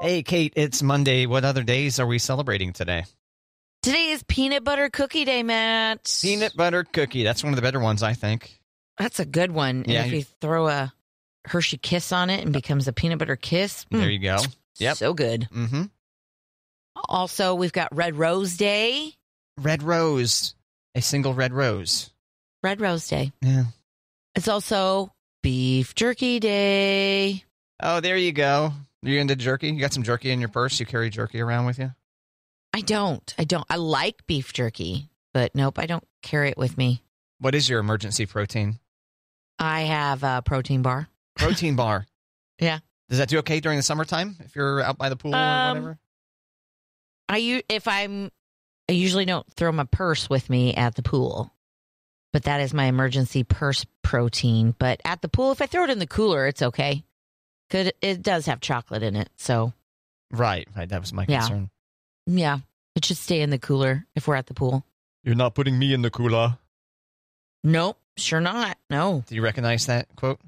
Hey, Kate, it's Monday. What other days are we celebrating today? Today is peanut butter cookie day, Matt. Peanut butter cookie. That's one of the better ones, I think. That's a good one. And Yeah, if you- you throw a Hershey kiss on it and becomes a peanut butter kiss, mm, There you go. Yep. so good. Mm-hmm. Also, we've got Red Rose Day. Red rose. A single red rose. Red Rose Day. Yeah. It's also Beef Jerky Day. Oh, there you go. You into jerky? You got some jerky in your purse? You carry jerky around with you? I don't. I don't. I like beef jerky, but nope, I don't carry it with me. What is your emergency protein? I have a protein bar. Protein bar. Yeah. Does that do okay during the summertime if you're out by the pool or Um, whatever? I if I'm I usually don't throw my purse with me at the pool. But that is my emergency purse protein. But at the pool, if I throw it in the cooler, it's okay. Cause it does have chocolate in it. So Right, right. That was my Yeah. concern. yeah, it should stay in the cooler if we're at the pool. You're not putting me in the cooler. Nope, sure not. No. Do you recognize that quote?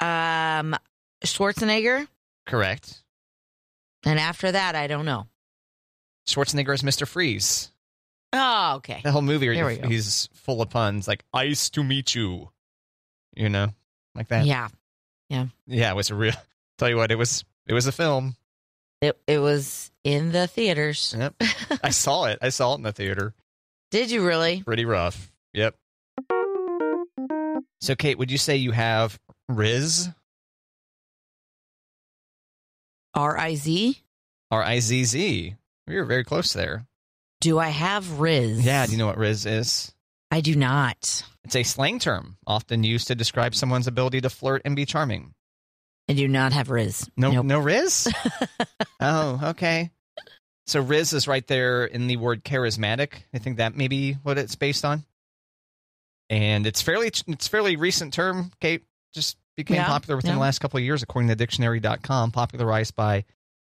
Um Schwarzenegger. Correct. And after that, I don't know. Schwarzenegger is Mr. Freeze. Oh, okay. The whole movie, There we he's full of puns, like "ice to meet you," you know, like that. Yeah, yeah. yeah. It was a real. Tell you what, it was. It was a film. It it was in the theaters. Yep. I saw it. I saw it in the theater. Did you really? Pretty rough. Yep. So, Kate, would you say you have Rizz, R I Z? R I Z Z? We were very close there. Do I have Rizz? Yeah. Do you know what Rizz is? I do not. It's a slang term often used to describe someone's ability to flirt and be charming. I do not have Rizz. No, Nope. no Rizz. oh, okay. So Rizz is right there in the word charismatic. I think that may be what it's based on. And it's fairly it's fairly recent term. Kate just became Yeah, popular within yeah. the last couple of years, according to dictionary.com, popularized by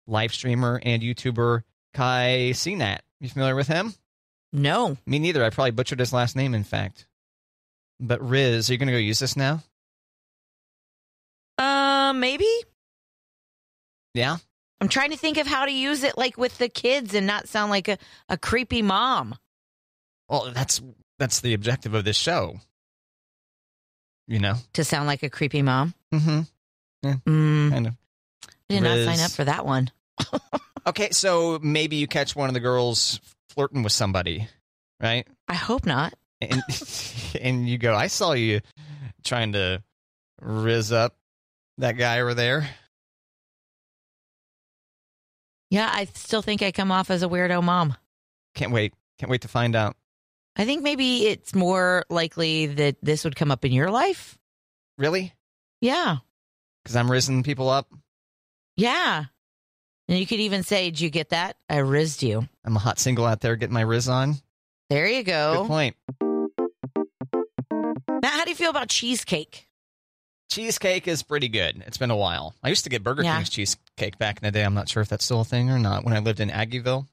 live streamer and YouTuber Kai Cenat. You familiar with him? No. Me neither. I probably butchered his last name, in fact. But Rizz, are you going to go use this now? Uh, maybe. Yeah. I'm trying to think of how to use it like with the kids and not sound like a, a creepy mom. Well, that's that's the objective of this show. You know. To sound like a creepy mom. Mm-hmm. Mm, Kind of. I did not sign up for that one. Okay, so maybe you catch one of the girls flirting with somebody, right? I hope not. And and you go, I saw you trying to rizz up that guy over there. Yeah, I still think I come off as a weirdo mom. Can't wait. Can't wait to find out. I think maybe it's more likely that this would come up in your life. Really? Yeah. Because I'm rizzing people up. Yeah. And you could even say, Did you get that? I rizzed you. I'm a hot single out there getting my rizz on. There you go. Good point. Matt, how do you feel about cheesecake? Cheesecake is pretty good. It's been a while. I used to get Burger Yeah. King's cheesecake back in the day. I'm not sure if that's still a thing or not. When I lived in Aggieville.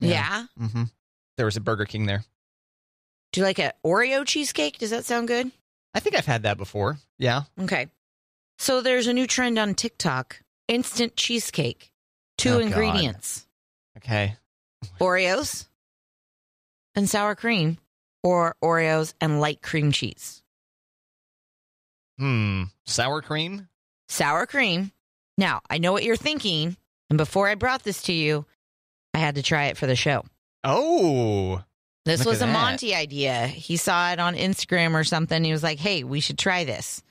Yeah. Mm-hmm. There was a Burger King there. Do you like a Oreo cheesecake? Does that sound good? I think I've had that before. Yeah. Okay. So there's a new trend on TikTok instant cheesecake. Two Oh, God. ingredients Okay. Oreos and sour cream, or Oreos and light cream cheese. Hmm. Sour cream? Sour cream. Now, I know what you're thinking. And before I brought this to you, I had to try it for the show. Oh. This was a that. Monty idea. He saw it on Instagram or something. He was like, hey, we should try this.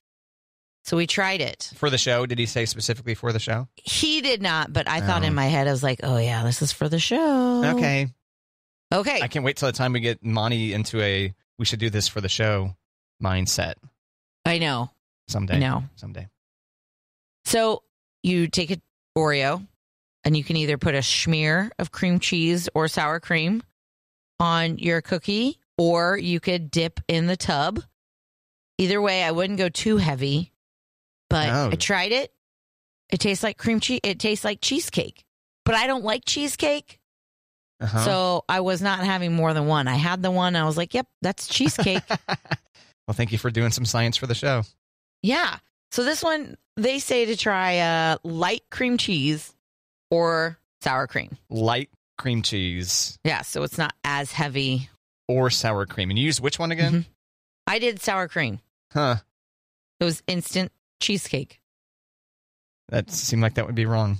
So we tried it. For the show? Did he say specifically for the show? He did not, but I thought Oh. in my head, I was like, oh, yeah, this is for the show. Okay. Okay. I can't wait till the time we get Monty into a we should do this for the show mindset I know. Someday. I know. Someday. So you take an Oreo and you can either put a smear of cream cheese or sour cream on your cookie, or you could dip in the tub. Either way, I wouldn't go too heavy, but Oh. I tried it. It tastes like cream cheese. It tastes like cheesecake, but I don't like cheesecake. Uh-huh. So I was not having more than one. I had the one. I was like, yep, that's cheesecake. well, thank you for doing some science for the show. Yeah. So this one, they say to try uh, light cream cheese or sour cream. Light cream cheese Yeah, so it's not as heavy. or sour cream. And you use which one again? Mhm. I did sour cream. Huh. It was instant cheesecake. That seemed like that would be wrong.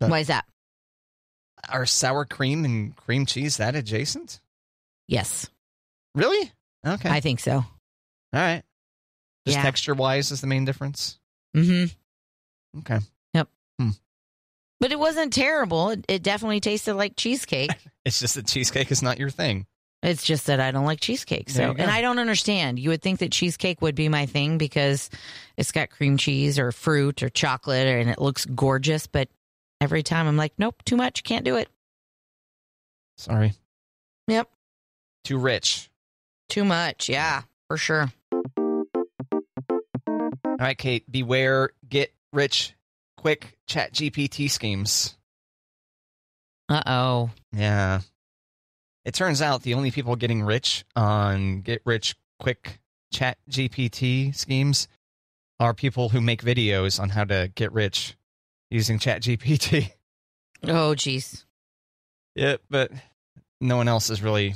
Why is that? Are sour cream and cream cheese that adjacent? Yes, Really? Okay. I think so. All right. Just Yeah. texture wise is the main difference. Mm-hmm. Okay. Yep. Hmm. But it wasn't terrible. It, it definitely tasted like cheesecake. It's just that cheesecake is not your thing. It's just that I don't like cheesecake. So, and I don't understand. You would think that cheesecake would be my thing because it's got cream cheese or fruit or chocolate and it looks gorgeous. But every time I'm like, nope, too much. Can't do it. Sorry. Yep. Too rich. Too much. Yeah, for sure. All right, Kate, beware get rich quick ChatGPT schemes. Uh oh. Yeah. It turns out the only people getting rich on get rich quick chat GPT schemes are people who make videos on how to get rich using chat GPT. Oh, jeez. Yeah, but no one else is really.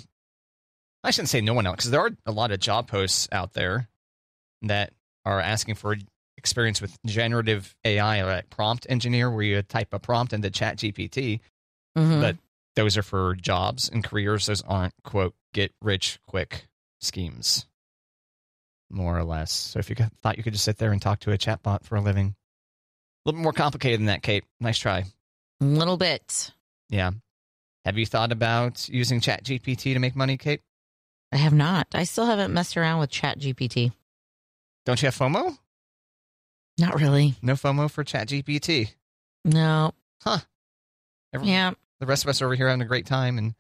I shouldn't say no one else because there are a lot of job posts out there that are asking for experience with generative AI, like prompt engineer, where you type a prompt into ChatGPT. Mhm. But those are for jobs and careers. Those aren't quote get rich quick schemes, more or less. So if you thought you could just sit there and talk to a chatbot for a living, a little bit more complicated than that, Kate. Nice try. A little bit. Yeah. Have you thought about using ChatGPT to make money, Kate? I have not. I still haven't messed around with ChatGPT. Don't you have FOMO? Not really. No FOMO for ChatGPT. No. Every- Yeah. The rest of us are over here having a great time, and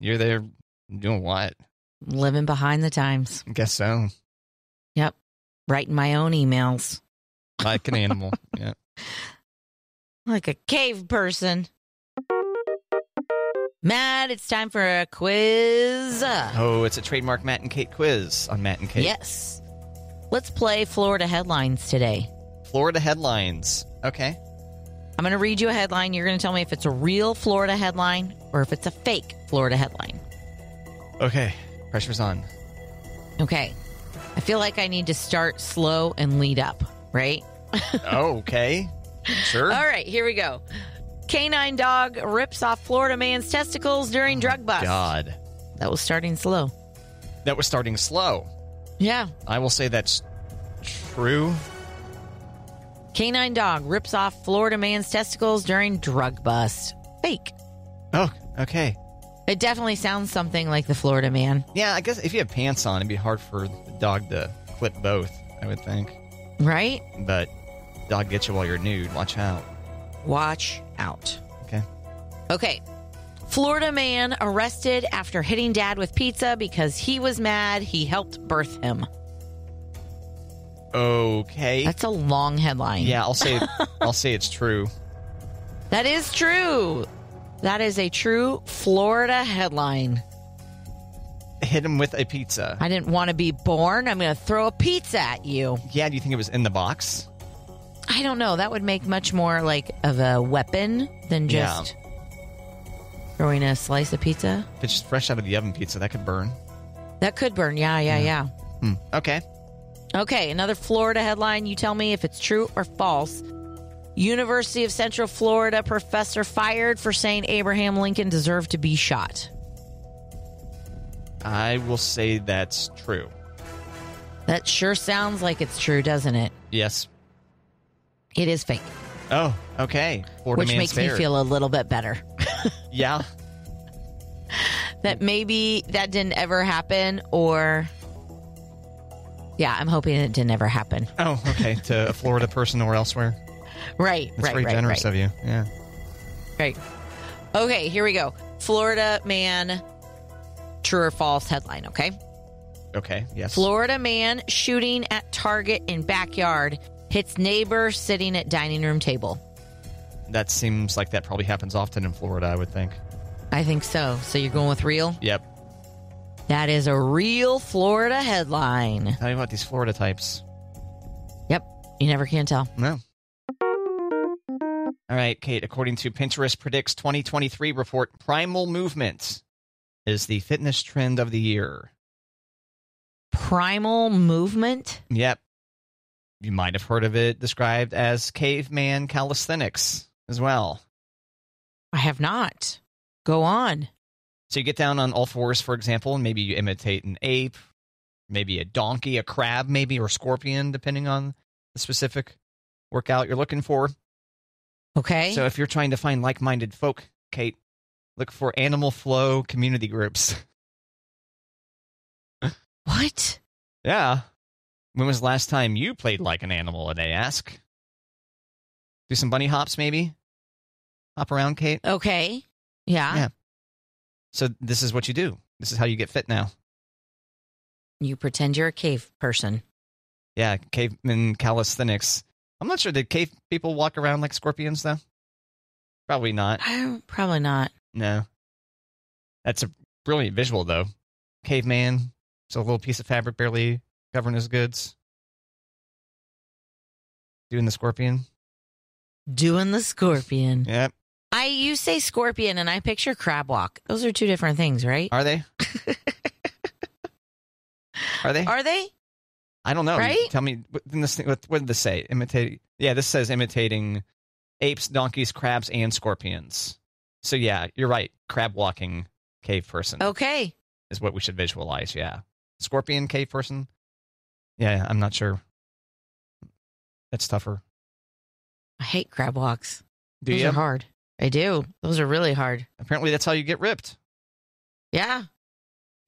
you're there doing what? Living behind the times. I guess so. Yep. Writing my own emails. Like an animal. Yeah. Like a cave person. Matt, it's time for a quiz. Oh, it's a trademark Matt and Kate quiz on Matt and Kate. Yes. Let's play Florida headlines today. Florida headlines. Okay. I'm going to read you a headline. You're going to tell me if it's a real Florida headline or if it's a fake Florida headline. Okay. Pressure's on. Okay. I feel like I need to start slow and lead up, right? oh, okay. Sure. All right, here we go. Canine dog rips off Florida man's testicles during oh drug bust. God. That was starting slow. That was starting slow. Yeah. I will say that's true. Canine dog rips off Florida man's testicles during drug bust. Fake. Oh, okay. It definitely sounds something like the Florida man, Yeah, I guess if you have pants on, it'd be hard for the dog to clip both, I would think. right? But dog gets you while you're nude. Watch out. Watch out. Okay. Okay. Florida man arrested after hitting dad with pizza because he was mad he helped birth him. Okay. That's a long headline. yeah, I'll say I'll say it's true. That is true. That is a true Florida headline. Hit him with a pizza. I didn't want to be born. I'm going to throw a pizza at you. Yeah, do you think it was in the box? I don't know. That would make much more like of a weapon than just throwing a slice of pizza. If it's just fresh out of the oven pizza, that could burn. That could burn. Yeah, yeah, yeah. Hmm. Okay. Okay, another Florida headline. You tell me if it's true or false. University of Central Florida professor fired for saying Abraham Lincoln deserved to be shot. I will say that's true. That sure sounds like it's true, doesn't it? Yes. It is fake, Oh, okay. Florida which makes me feel a little bit better. Yeah. that maybe that didn't ever happen, or yeah, I'm hoping it didn't ever happen. Oh, okay. to a Florida person or elsewhere. Right, That's right, very right, generous right, of you. Yeah. right. Okay, here we go. Florida man, true or false headline. Okay. Okay. Yes. Florida man shooting at target in backyard hits neighbor sitting at dining room table. That seems like that probably happens often in Florida, I would think. I think so. So you're going with real? Yep. That is a real Florida headline. Tell you about these Florida types. Yep. You never can tell. No. All right, Kate. According to Pinterest predicts 2023 report, primal movement is the fitness trend of the year. Primal movement. Yep. You might have heard of it described as caveman calisthenics as well. I have not. Go on. So you get down on all fours, for example, and maybe you imitate an ape, maybe a donkey, a crab, maybe, or scorpion, depending on the specific workout you're looking for. Okay. So if you're trying to find like minded folk, Kate, look for animal flow community groups. what? yeah. When was the last time you played like an animal? And they ask. Do some bunny hops, maybe? Hop around, Kate? Okay. Yeah. Yeah. So this is what you do. This is how you get fit now. You pretend you're a cave person. Yeah, caveman calisthenics. I'm not sure. Did cave people walk around like scorpions, though? Probably not. Probably not. No. That's a brilliant visual, though. Caveman. It's a little piece of fabric barely covering his goods. Doing the scorpion. Doing the scorpion. Yep. I you say scorpion and I picture crab walk. Those are two different things, right? Are they? Are they? Are they? I don't know. Right? Tell me. What, what, what did this say? Imitate. Yeah, this says imitating apes, donkeys, crabs, and scorpions. So yeah, you're right. Crab walking cave person Okay. is what we should visualize. Yeah, scorpion cave person. Yeah, I'm not sure. That's tougher. I hate crab walks. Do Those you? are hard. I do. Those are really hard. Apparently, that's how you get ripped. Yeah.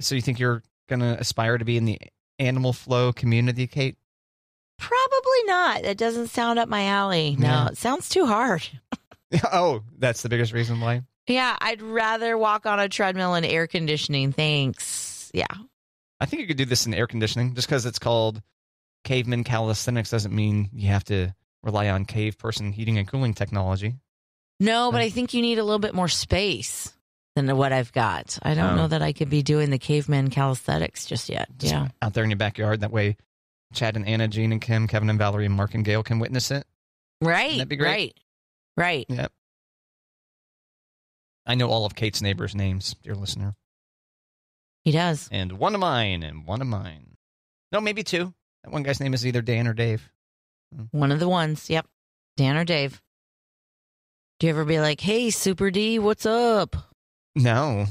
So you think you're gonna aspire to be in the animal flow community, Kate? Probably not. That doesn't sound up my alley. No, Yeah. it sounds too hard. oh, that's the biggest reason why. Yeah, I'd rather walk on a treadmill in air conditioning. Thanks. Yeah. I think you could do this in air conditioning. Just because it's called caveman calisthenics doesn't mean you have to rely on cave person heating and cooling technology. No, but I think you need a little bit more space than what I've got. I don't Oh. know that I could be doing the caveman calisthenics just yet. Just yeah. out there in your backyard. That way, Chad and Anna, Jean and Kim, Kevin and Valerie, and Mark and Gail can witness it. Right. That'd be great. Right. Right. Yep. I know all of Kate's neighbors' names, dear listener, He does. and one of mine and one of mine. No, maybe two. That one guy's name is either Dan or Dave. Hmm. One of the ones. Yep. Dan or Dave. Do you ever be like, hey, Super D, what's up? No,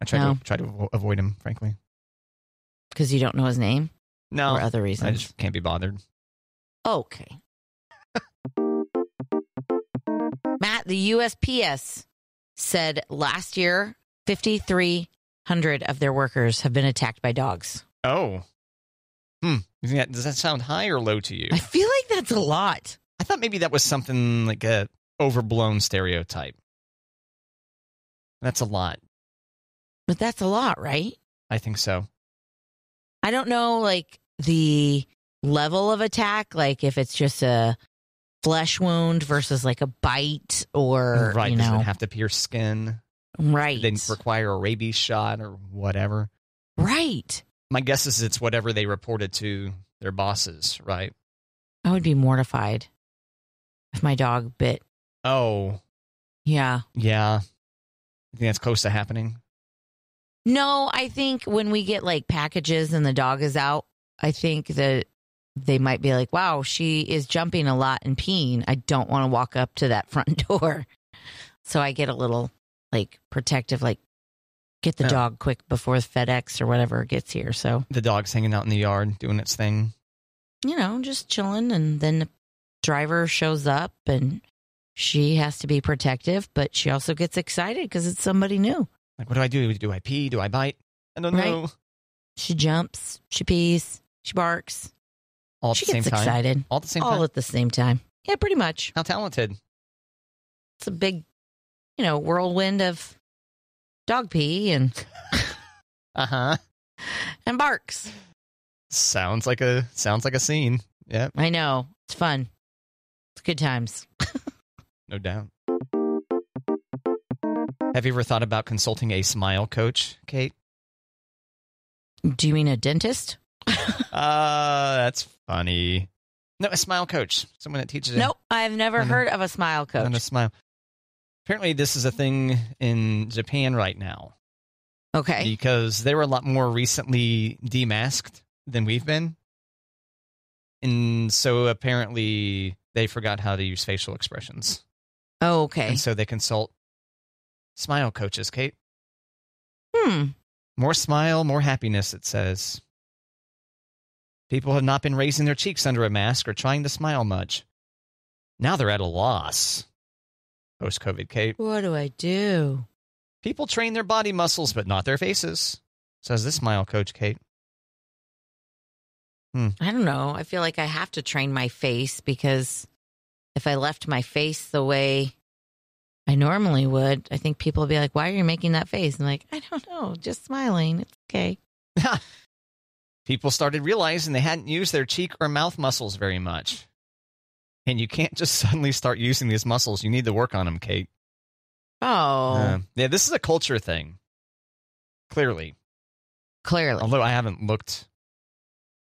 I try No. to try to avoid him. Frankly, Because you don't know his name no, or other reasons. I just can't be bothered. Okay. Matt, the USPS said last year 5,300 of their workers have been attacked by dogs. Oh, hmm. You think that- Does that sound high or low to you? I feel like that's a lot. I thought maybe that was something like a overblown stereotype. That's a lot. But that's a lot, right? I think so. I don't know, like the level of attack, like if it's just a flesh wound versus like a bite or, right? you know, it have to pierce skin? right. They require a rabies shot or whatever. right. My guess is it's whatever they reported to their bosses, right? I would be mortified if my dog bit. Oh, Yeah. yeah. I think that's close to happening. No, I think when we get like packages and the dog is out, I think that they might be like, wow, she is jumping a lot and peeing. I don't want to walk up to that front door. So I get a little like protective, like get the Yeah. dog quick before FedEx or whatever gets here. So, The dog's hanging out in the yard doing its thing. you know, just chilling. And then the driver shows up and she has to be protective, but she also gets excited because it's somebody new. Like, what do I do? Do I pee? Do I bite? I don't Right. know. She jumps, she pees, she barks, All at she the same gets time. excited. All at the same all time. at the same time. Yeah, pretty much. How talented. It's a big, you know, whirlwind of dog pee and Uh huh. and barks. Sounds like a sounds like a scene. Yep, I know. It's fun. It's good times. no doubt. Have you ever thought about consulting a smile coach, Kate? Do you mean a dentist? Uh, that's funny. No, a smile coach. Someone that teaches it. Nope, I've never a- heard of a smile coach. A smile. Apparently, this is a thing in Japan right now okay. because they were a lot more recently demasked than we've been. And so apparently they forgot how to use facial expressions. Oh, okay. And so they consult smile coaches, Kate. Hmm. More smile, more happiness, it says. People have not been raising their cheeks under a mask or trying to smile much. Now they're at a loss. Post COVID, Kate. What do I do? People train their body muscles, but not their faces, says this smile coach, Kate. Hmm. I don't know. I feel like I have to train my face because if I left my face the way I normally would, I think people would be like, "Why are you making that face?" And like, I don't know, just smiling. It's okay. People started realizing they hadn't used their cheek or mouth muscles very much. And you can't just suddenly start using these muscles. You need to work on them, Kate. Oh, Uh, yeah, this is a culture thing. Clearly. clearly. Although I haven't looked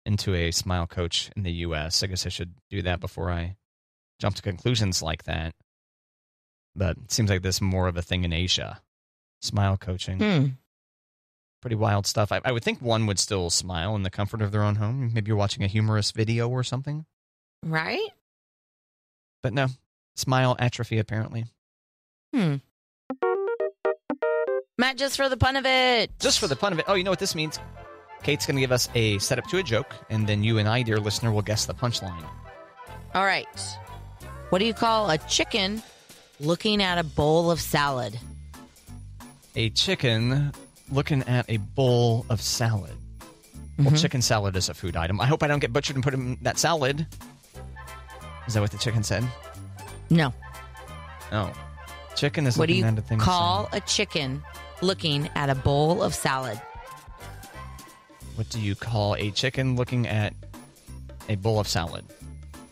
into a smile coach in the US. I guess I should do that before I jump to conclusions like that. But it seems like this more of a thing in Asia. Smile coaching. Hmm. Pretty wild stuff. I, I would think one would still smile in the comfort of their own home. Maybe you're watching a humorous video or something. Right? But no, smile atrophy apparently. Hmm. Matt, just for the pun of it. Just for the fun of it. Oh, you know what this means? Kate's going to give us a setup to a joke, and then you and I, dear listener, will guess the punchline. All right. What do you call a chicken looking at a bowl of salad? A chicken looking at a bowl of salad. Well, Mhm. chicken salad is a food item. I hope I don't get butchered and put in that salad. Is that what the chicken said? No. Oh. Chicken is What do looking you at a thing. call a chicken looking at a bowl of salad? What do you call a chicken looking at a bowl of salad?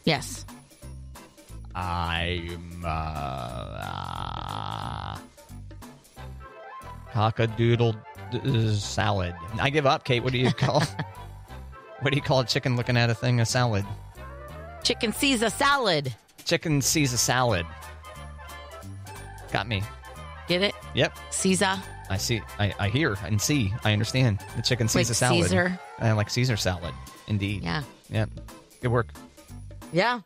Yes. I'm uh, cockadoodle d- salad. I give up, Kate. What do you call? what do you call a chicken looking at a thing a salad? Chicken sees a salad. Chicken sees a salad. Got me. Get it? Yep, Caesar. I see. I, I hear and see. I understand. The chicken sees Like a salad. Caesar. I like Caesar salad. Indeed. Yeah. Yeah. Good work. Yeah.